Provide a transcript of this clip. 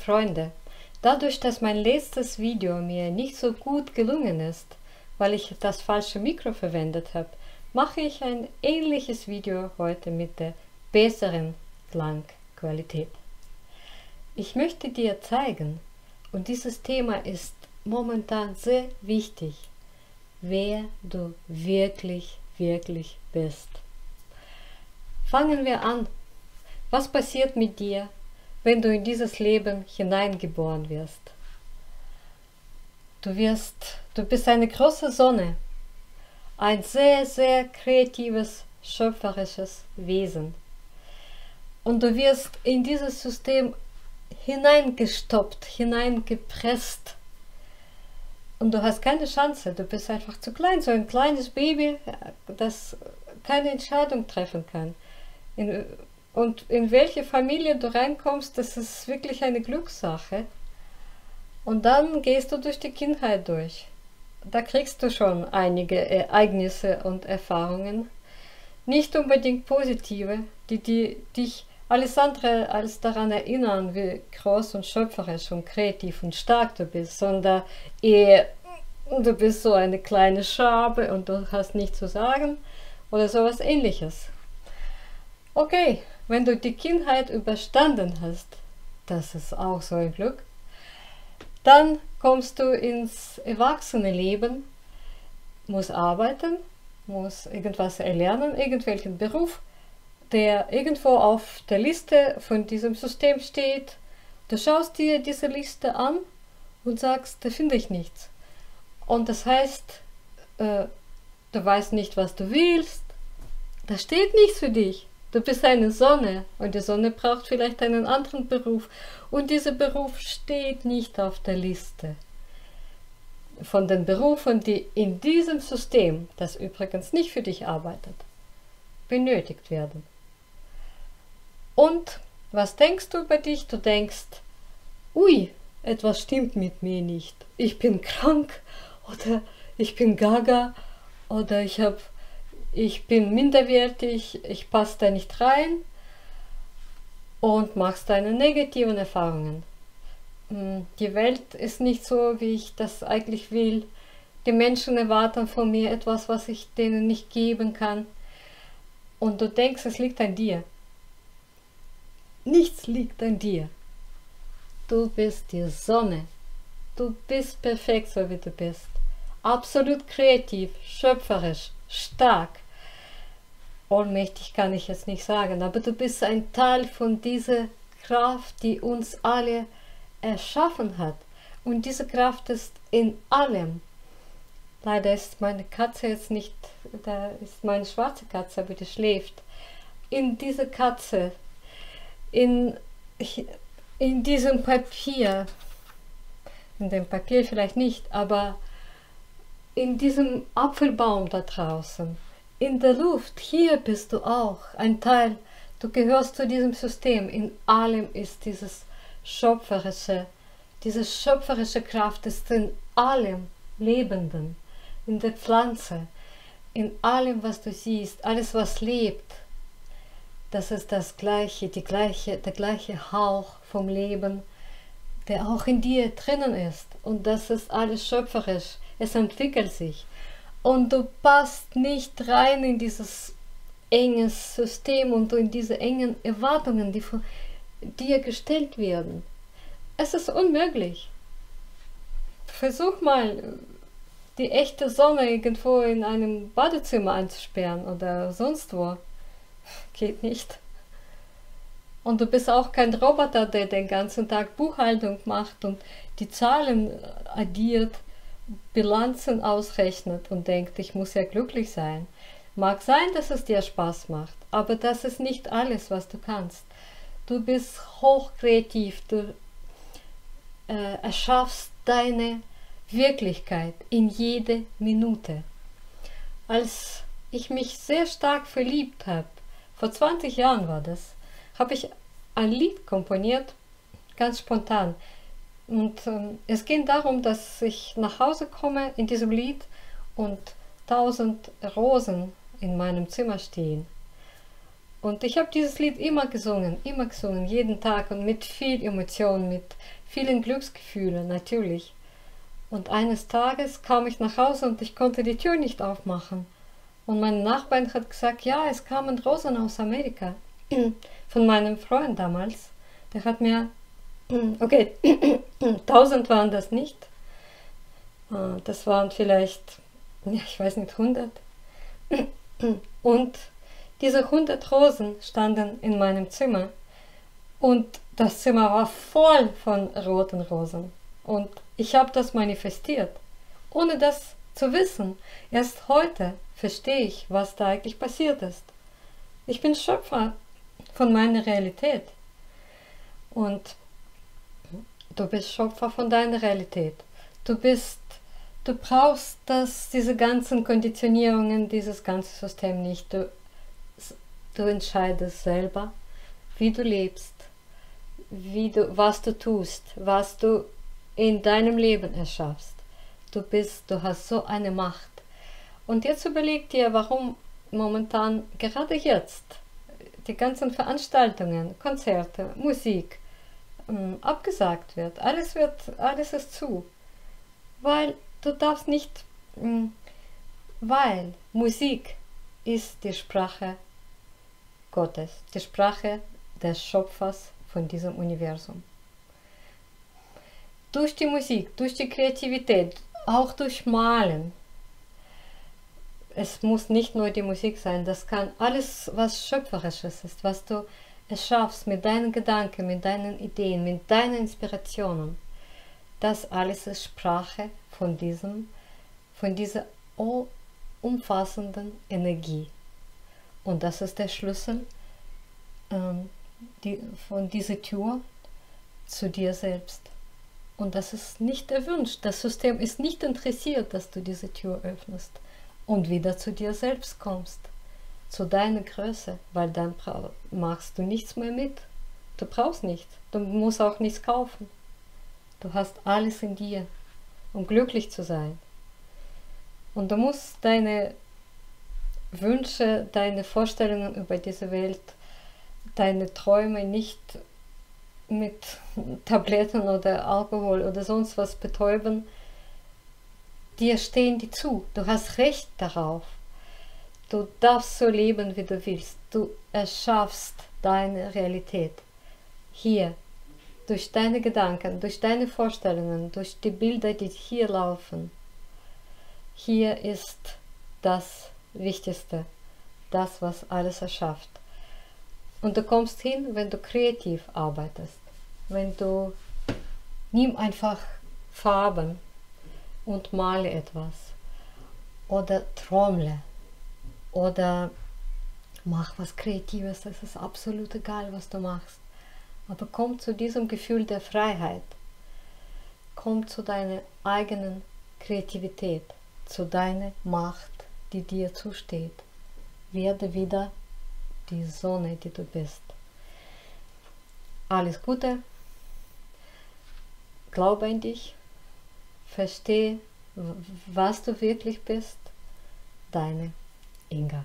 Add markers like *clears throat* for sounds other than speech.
Freunde! Dadurch, dass mein letztes Video mir nicht so gut gelungen ist, weil ich das falsche Mikro verwendet habe, mache ich ein ähnliches Video heute mit der besseren Klangqualität. Ich möchte dir zeigen, und dieses Thema ist momentan sehr wichtig, wer du wirklich, wirklich bist. Fangen wir an. Was passiert mit dir, wenn du in dieses Leben hineingeboren wirst? Du wirst, du bist eine große Sonne, ein sehr, sehr kreatives, schöpferisches Wesen. Und du wirst in dieses System hineingestoppt, hineingepresst. Und du hast keine Chance, du bist einfach zu klein, so ein kleines Baby, das keine Entscheidung treffen kann. In, und in welche Familie du reinkommst, das ist wirklich eine Glückssache. Und dann gehst du durch die Kindheit durch. Da kriegst du schon einige Ereignisse und Erfahrungen. Nicht unbedingt positive, die, die dich alles andere als daran erinnern, wie groß und schöpferisch und kreativ und stark du bist, sondern eher, du bist so eine kleine Schabe und du hast nichts zu sagen oder sowas ähnliches. Okay, wenn du die Kindheit überstanden hast, das ist auch so ein Glück, dann kommst du ins erwachsene Leben, musst arbeiten, musst irgendwas erlernen, irgendwelchen Beruf, der irgendwo auf der Liste von diesem System steht. Du schaust dir diese Liste an und sagst, da finde ich nichts. Und das heißt, äh, du weißt nicht, was du willst. Da steht nichts für dich. Du bist eine Sonne und die Sonne braucht vielleicht einen anderen Beruf und dieser Beruf steht nicht auf der Liste von den Berufen, die in diesem System, das übrigens nicht für dich arbeitet, benötigt werden. Und was denkst du über dich? Du denkst, ui, etwas stimmt mit mir nicht. Ich bin krank oder ich bin gaga oder ich habe ich bin minderwertig, ich passe da nicht rein und machst deine negativen Erfahrungen. Hm, die Welt ist nicht so, wie ich das eigentlich will. Die Menschen erwarten von mir etwas, was ich denen nicht geben kann. Und du denkst, es liegt an dir. Nichts liegt an dir. Du bist die Sonne. Du bist perfekt, so wie du bist. Absolut kreativ, schöpferisch, stark. Ohnmächtig kann ich es nicht sagen, aber du bist ein Teil von dieser Kraft, die uns alle erschaffen hat. Und diese Kraft ist in allem. Leider ist meine Katze jetzt nicht, da ist meine schwarze Katze, aber die schläft. In dieser Katze, in, in diesem Papier, in dem Papier vielleicht nicht, aber in diesem Apfelbaum da draußen, in der Luft, hier bist du auch ein Teil, du gehörst zu diesem System, in allem ist dieses schöpferische, diese schöpferische Kraft ist in allem Lebenden, in der Pflanze, in allem, was du siehst, alles, was lebt. Das ist das gleiche, die gleiche, der gleiche Hauch vom Leben, der auch in dir drinnen ist. Und das ist alles schöpferisch es entwickelt sich. Und du passt nicht rein in dieses enges System und in diese engen Erwartungen, die von dir gestellt werden. Es ist unmöglich. Versuch mal, die echte Sonne irgendwo in einem Badezimmer einzusperren oder sonst wo. Geht nicht. Und du bist auch kein Roboter, der den ganzen Tag Buchhaltung macht und die Zahlen addiert. Bilanzen ausrechnet und denkt, ich muss ja glücklich sein. Mag sein, dass es dir Spaß macht, aber das ist nicht alles, was du kannst. Du bist hochkreativ, du äh, erschaffst deine Wirklichkeit in jede Minute. Als ich mich sehr stark verliebt habe, vor 20 Jahren war das, habe ich ein Lied komponiert, ganz spontan. Und ähm, es ging darum, dass ich nach Hause komme in diesem Lied und tausend Rosen in meinem Zimmer stehen. Und ich habe dieses Lied immer gesungen, immer gesungen, jeden Tag und mit viel Emotion, mit vielen Glücksgefühlen natürlich. Und eines Tages kam ich nach Hause und ich konnte die Tür nicht aufmachen. Und meine Nachbarin hat gesagt, ja, es kamen Rosen aus Amerika. *clears throat* Von meinem Freund damals. Der hat mir, okay, *coughs* tausend waren das nicht. Äh, das waren vielleicht, ich weiß nicht, hundert. *coughs* Und diese hundert Rosen standen in meinem Zimmer. Und das Zimmer war voll von roten Rosen. Und ich habe das manifestiert, ohne das zu wissen. Erst heute verstehe ich, was da eigentlich passiert ist. Ich bin Schöpfer von meiner Realität. Und du bist Schöpfer von deiner Realität. Du bist, du brauchst das, diese ganzen Konditionierungen, dieses ganze System nicht. Du, du entscheidest selber, wie du lebst, wie du, was du tust, was du in deinem Leben erschaffst. Du bist, du hast so eine Macht. Und jetzt überleg dir, warum momentan, gerade jetzt, die ganzen Veranstaltungen, Konzerte, Musik abgesagt wird. Alles wird, alles ist zu. Weil du darfst nicht, ähm, weil Musik ist die Sprache Gottes, die Sprache des Schöpfers von diesem Universum. Durch die Musik, durch die Kreativität, auch durch Malen. Es muss nicht nur die Musik sein, das kann alles, was Schöpferisches ist, was du erschaffst mit deinen Gedanken, mit deinen Ideen, mit deinen Inspirationen. Das alles ist Sprache von diesem, von dieser umfassenden Energie. Und das ist der Schlüssel ähm, die, von dieser Tür zu dir selbst. Und das ist nicht erwünscht. Das System ist nicht interessiert, dass du diese Tür öffnest und wieder zu dir selbst kommst, zu deiner Größe, weil dann machst du nichts mehr mit. Du brauchst nichts. Du musst auch nichts kaufen. Du hast alles in dir, um glücklich zu sein. Und du musst deine Wünsche, deine Vorstellungen über diese Welt, deine Träume nicht mit *laughs* Tabletten oder Alkohol oder sonst was betäuben, dir stehen die zu. Du hast Recht darauf. Du darfst so leben, wie du willst. Du erschaffst deine Realität. Hier, durch deine Gedanken, durch deine Vorstellungen, durch die Bilder, die hier laufen. Hier ist das Wichtigste, das, was alles erschafft. Und du kommst hin, wenn du kreativ arbeitest. Wenn du nimm einfach Farben und male etwas. Oder trommle. Oder mach was Kreatives. Es ist absolut egal, was du machst. Aber komm zu diesem Gefühl der Freiheit. Komm zu deiner eigenen Kreativität, zu deiner Macht, die dir zusteht. Werde wieder die Sonne, die du bist. Alles Gute, glaube an dich, verstehe, was du wirklich bist. Deine 音乐